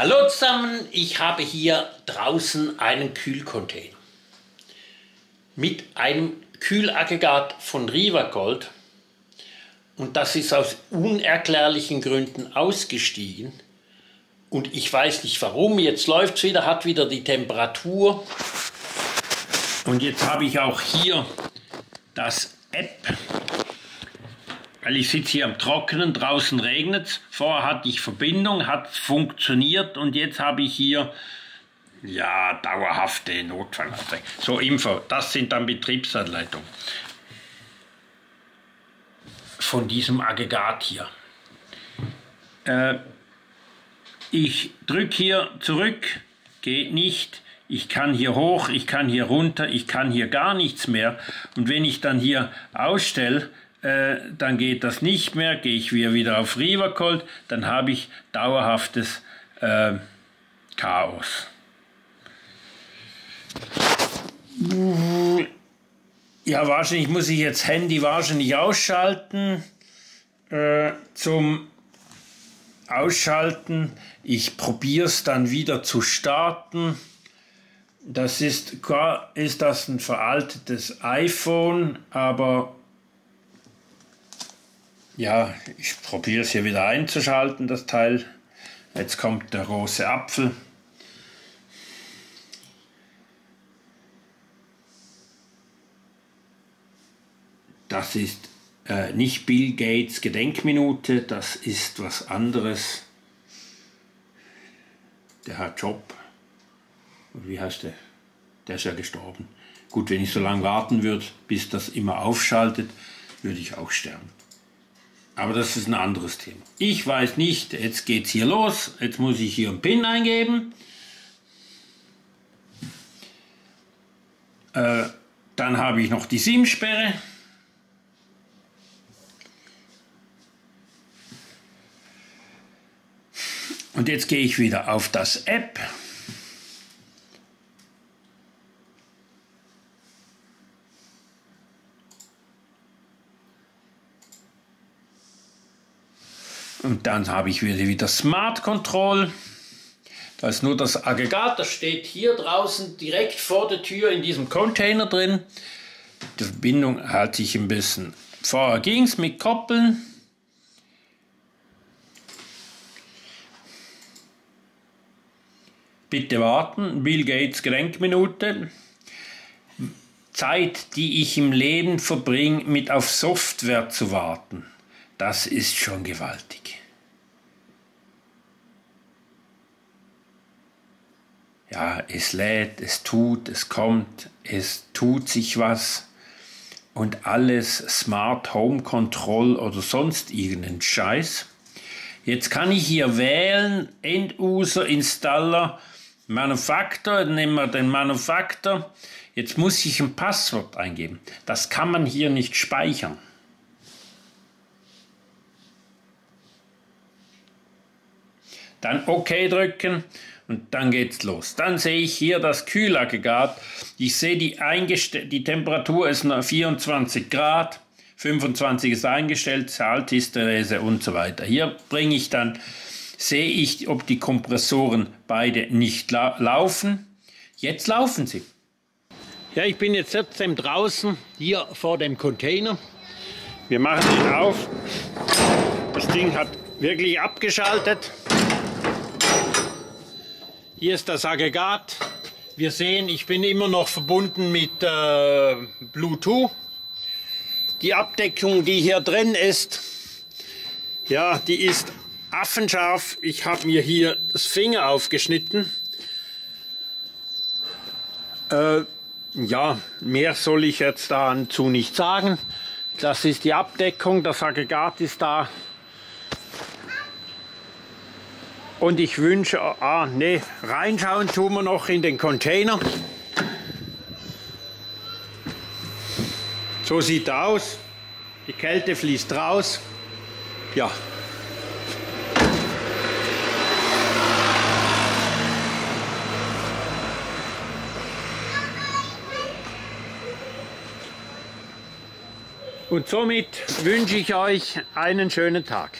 Hallo zusammen, ich habe hier draußen einen Kühlcontainer. Mit einem Kühlaggregat von Rivagold und das ist aus unerklärlichen Gründen ausgestiegen. Und ich weiß nicht warum, jetzt läuft es wieder, hat wieder die Temperatur. Und jetzt habe ich auch hier das App weil ich sitze hier am Trockenen, draußen regnet es. Vorher hatte ich Verbindung, hat funktioniert und jetzt habe ich hier ja, dauerhafte Notfallanzeige. So, Info, das sind dann Betriebsanleitungen von diesem Aggregat hier. Äh, ich drücke hier zurück, geht nicht. Ich kann hier hoch, ich kann hier runter, ich kann hier gar nichts mehr. Und wenn ich dann hier ausstelle, äh, dann geht das nicht mehr, gehe ich wieder auf Rivercold, dann habe ich dauerhaftes äh, Chaos. Ja, wahrscheinlich muss ich jetzt Handy wahrscheinlich ausschalten. Äh, zum Ausschalten. Ich probiere es dann wieder zu starten. Das ist, ist das ein veraltetes iPhone, aber ja, ich probiere es hier wieder einzuschalten, das Teil. Jetzt kommt der große Apfel. Das ist äh, nicht Bill Gates Gedenkminute, das ist was anderes. Der hat Job. Wie heißt der? Der ist ja gestorben. Gut, wenn ich so lange warten würde, bis das immer aufschaltet, würde ich auch sterben. Aber das ist ein anderes Thema. Ich weiß nicht, jetzt geht es hier los. Jetzt muss ich hier einen PIN eingeben. Äh, dann habe ich noch die SIM-Sperre. Und jetzt gehe ich wieder auf das App. Und dann habe ich wieder, wieder Smart Control. Da ist nur das Aggregat, das steht hier draußen direkt vor der Tür in diesem Container drin. Die Verbindung halte ich ein bisschen. Vorher ging es mit Koppeln. Bitte warten, Bill Gates Gedenkminute. Zeit, die ich im Leben verbringe, mit auf Software zu warten das ist schon gewaltig. Ja, es lädt, es tut, es kommt, es tut sich was und alles Smart Home Control oder sonst irgendeinen Scheiß. Jetzt kann ich hier wählen, End-User, Installer, Manufacturer, nehmen wir den Manufacturer. Jetzt muss ich ein Passwort eingeben. Das kann man hier nicht speichern. Dann OK drücken und dann geht's los. Dann sehe ich hier das Kühlaggregat. Ich sehe die, die Temperatur ist 24 Grad, 25 ist eingestellt, Salthysterese und so weiter. Hier bringe ich dann, sehe ich, ob die Kompressoren beide nicht la laufen. Jetzt laufen sie. Ja, ich bin jetzt trotzdem draußen, hier vor dem Container. Wir machen ihn auf. Das Ding hat wirklich abgeschaltet. Hier ist das Aggregat. Wir sehen, ich bin immer noch verbunden mit äh, Bluetooth. Die Abdeckung, die hier drin ist, ja, die ist affenscharf. Ich habe mir hier das Finger aufgeschnitten. Äh, ja, mehr soll ich jetzt dazu nicht sagen. Das ist die Abdeckung, das Aggregat ist da Und ich wünsche, ah ne, reinschauen tun wir noch in den Container. So sieht er aus. Die Kälte fließt raus. Ja. Und somit wünsche ich euch einen schönen Tag.